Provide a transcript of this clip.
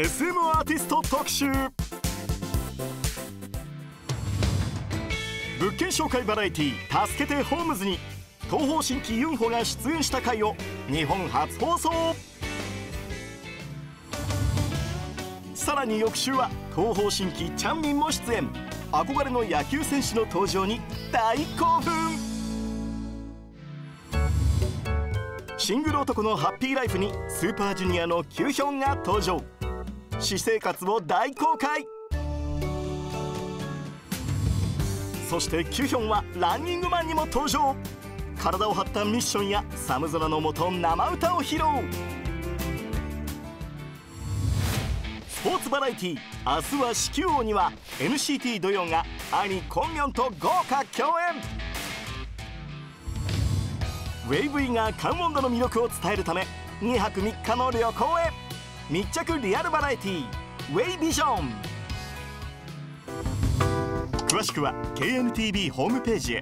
SM アーティスト特集。物件紹介バラエティー「助けてホームズ」に。東方神起ユンホが出演した回を日本初放送。さらに翌週は東方神起チャンミンも出演。憧れの野球選手の登場に大興奮。シングル男のハッピーライフにスーパージュニアのキュヒョンが登場。私生活を大公開。そしてキュヒョンはランニングマンにも登場。体を張ったミッションや寒空の下生歌を披露。スポーツバラエティー明日は子宮王には NCT 土曜が兄コンミョンと豪華共演。ウェイブイがカンウォンドの魅力を伝えるため2泊3日の旅行へ。密着リアルバラエティウェイビジョン。詳しくは KNTV ホームページへ。